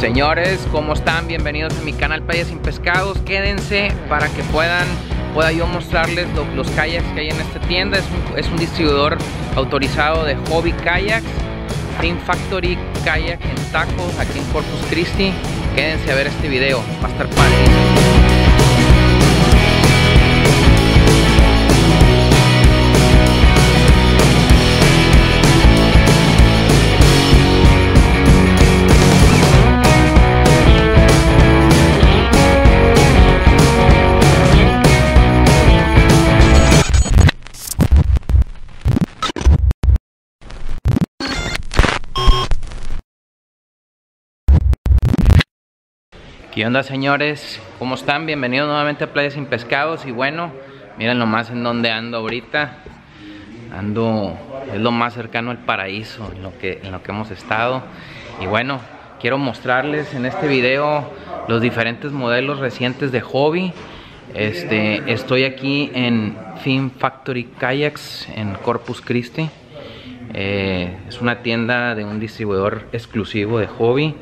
Señores, ¿cómo están? Bienvenidos a mi canal Playa Sin Pescados. Quédense para que puedan, pueda yo mostrarles los kayaks que hay en esta tienda. Es un, es un distribuidor autorizado de hobby kayaks. Team Factory Kayak en Tacos, aquí en Corpus Christi. Quédense a ver este video, va a estar padre. ¿Qué onda señores? ¿Cómo están? Bienvenidos nuevamente a Playa Sin Pescados. Y bueno, miren nomás en donde ando ahorita. Ando, es lo más cercano al paraíso en lo que, en lo que hemos estado. Y bueno, quiero mostrarles en este video los diferentes modelos recientes de hobby. Este, Estoy aquí en Fin Factory Kayaks en Corpus Christi. Eh, Es una tienda de un distribuidor exclusivo de hobby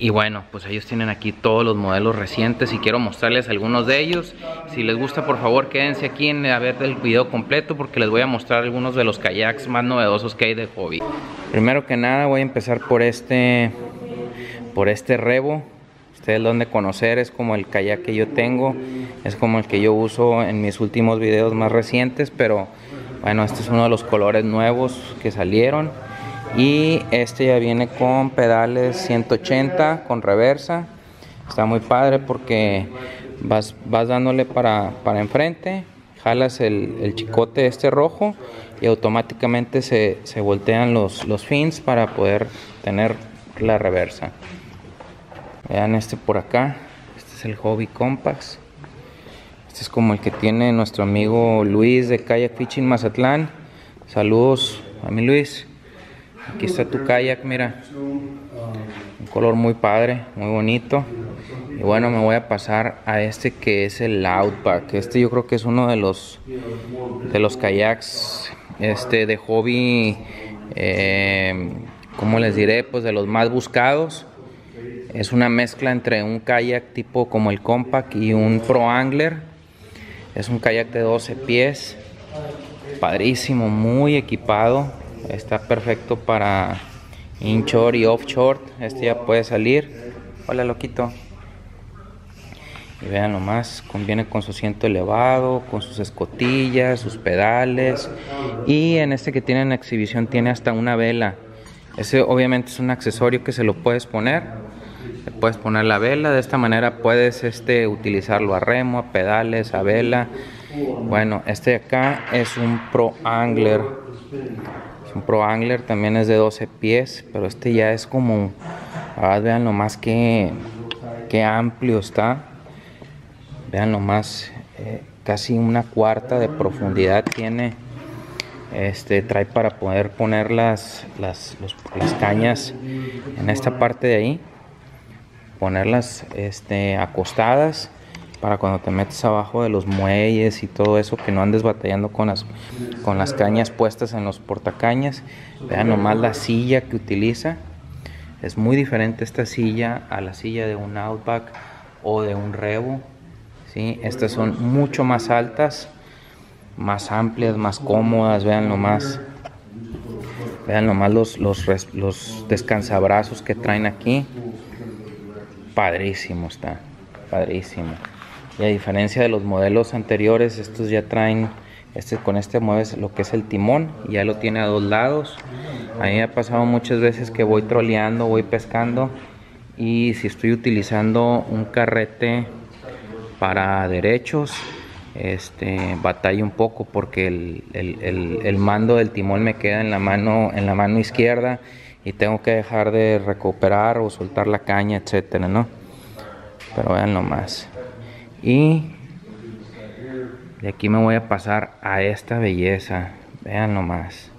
y bueno, pues ellos tienen aquí todos los modelos recientes y quiero mostrarles algunos de ellos. Si les gusta, por favor, quédense aquí a ver el video completo porque les voy a mostrar algunos de los kayaks más novedosos que hay de hobby. Primero que nada voy a empezar por este, por este Revo. Ustedes lo han de conocer, es como el kayak que yo tengo, es como el que yo uso en mis últimos videos más recientes, pero bueno, este es uno de los colores nuevos que salieron y este ya viene con pedales 180 con reversa. Está muy padre porque vas, vas dándole para, para enfrente jalas el, chicote este rojo y automáticamente se, voltean los, los fins para poder tener la reversa. Vean este por acá. Este es el Hobby Compax este es como el que tiene nuestro amigo Luis de Kayak Fishing Mazatlán. Saludos a mi Luis Aquí está tu kayak, mira. Un color muy padre, muy bonito. Y bueno, me voy a pasar a este que es el Outback. Este yo creo que es uno de los de los kayaks este de hobby eh, como les diré, pues de los más buscados. Es una mezcla entre un kayak tipo como el Compact y un Pro Angler. Es un kayak de 12 pies. Padrísimo, muy equipado está perfecto para inshore y offshore. Este ya puede salir. Hola loquito. Y vean nomás conviene con su asiento elevado con sus escotillas sus pedales. Y en este que tiene en exhibición tiene hasta una vela. Ese obviamente es un accesorio que se lo puedes poner. Le puedes poner la vela. De esta manera puedes este utilizarlo a remo a pedales a vela. Bueno este de acá es un pro angler un Pro Angler, también es de 12 pies, pero este ya es como, vean nomás que, que amplio está. Vean nomás, eh, casi una cuarta de profundidad tiene. Este trae para poder poner las, las, las cañas en esta parte de ahí, ponerlas este, acostadas para cuando te metes abajo de los muelles y todo eso, que no andes batallando con las, con las cañas puestas en los portacañas. Vean nomás la silla que utiliza. Es muy diferente esta silla a la silla de un Outback o de un Revo. ¿sí? Estas son mucho más altas, más amplias, más cómodas. Vean nomás. Vean los, los, los descansabrazos que traen aquí. Padrísimo está. Padrísimo. Y a diferencia de los modelos anteriores, estos ya traen, este, con este mueves lo que es el timón, ya lo tiene a dos lados. A mí me ha pasado muchas veces que voy troleando, voy pescando y si estoy utilizando un carrete para derechos, este batalla un poco porque el, el, mando del timón me queda en la mano en la mano izquierda y tengo que dejar de recuperar o soltar la caña etcétera no pero vean nomás y de aquí me voy a pasar a esta belleza. Vean nomás.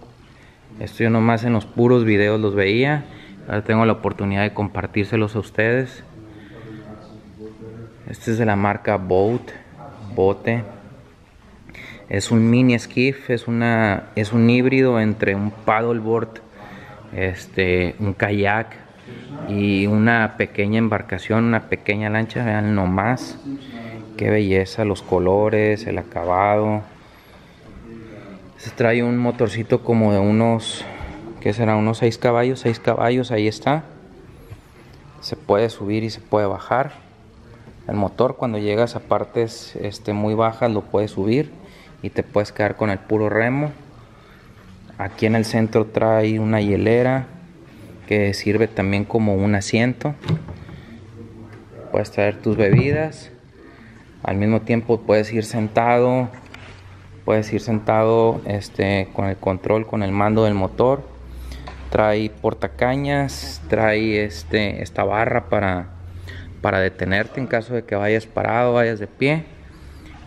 Esto yo nomás en los puros videos los veía. Ahora tengo la oportunidad de compartírselos a ustedes. Este es de la marca Boat Bote. Es un mini skiff es una es un híbrido entre un paddleboard este un kayak y una pequeña embarcación, una pequeña lancha, vean nomás qué belleza, los colores, el acabado. Se trae un motorcito como de unos, ¿qué será? Unos 6 caballos, 6 caballos, ahí está. Se puede subir y se puede bajar. El motor cuando llegas a partes este, muy bajas lo puedes subir y te puedes quedar con el puro remo. Aquí en el centro trae una hielera que sirve también como un asiento. Puedes traer tus bebidas. Al mismo tiempo puedes ir sentado. Puedes ir sentado este, con el control, con el mando del motor. Trae portacañas, trae este, esta barra para, para detenerte en caso de que vayas parado, vayas de pie.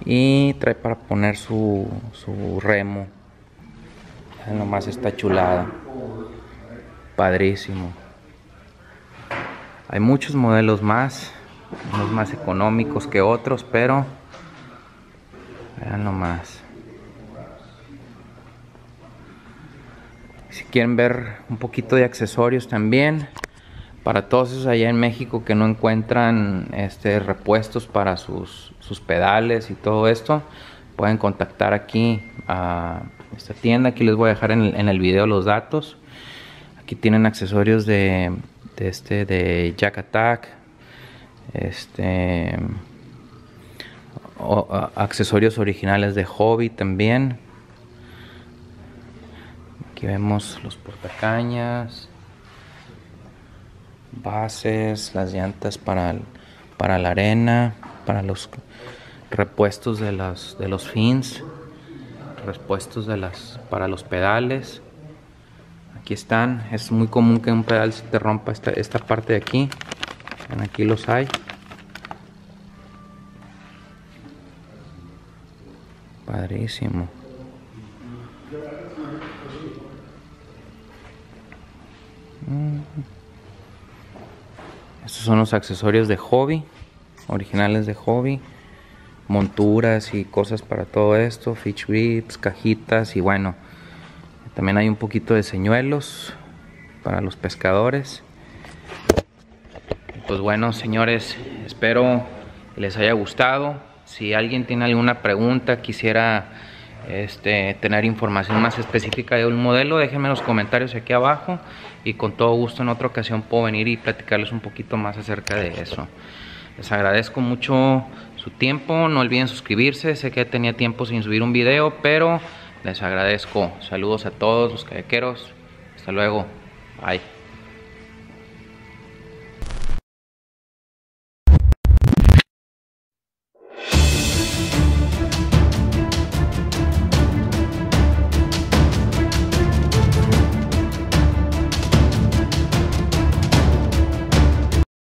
Y trae para poner su, su remo. Nomás está chulada. Padrísimo. Hay muchos modelos más, unos más económicos que otros, pero vean nomás. Si quieren ver un poquito de accesorios también, para todos esos allá en México que no encuentran este repuestos para sus, sus pedales y todo esto, pueden contactar aquí a esta tienda. Aquí les voy a dejar en el, en video los datos. Aquí tienen accesorios de, este de Jack Attack, este accesorios originales de Hobby también. Aquí vemos los portacañas, bases, las llantas para, para la arena, para los repuestos de los de los fins, repuestos de las para los pedales. Aquí están. Es muy común que un pedal se te rompa esta, esta parte de aquí. Aquí los hay padrísimo estos son los accesorios de hobby originales de hobby monturas y cosas para todo esto fish grips cajitas y bueno también hay un poquito de señuelos para los pescadores. Pues bueno, señores, espero les haya gustado. Si alguien tiene alguna pregunta, quisiera este, tener información más específica de un modelo, déjenme en los comentarios aquí abajo y con todo gusto en otra ocasión puedo venir y platicarles un poquito más acerca de eso. Les agradezco mucho su tiempo, no olviden suscribirse, sé que tenía tiempo sin subir un video, pero les agradezco. Saludos a todos los cayequeros. Hasta luego. Bye.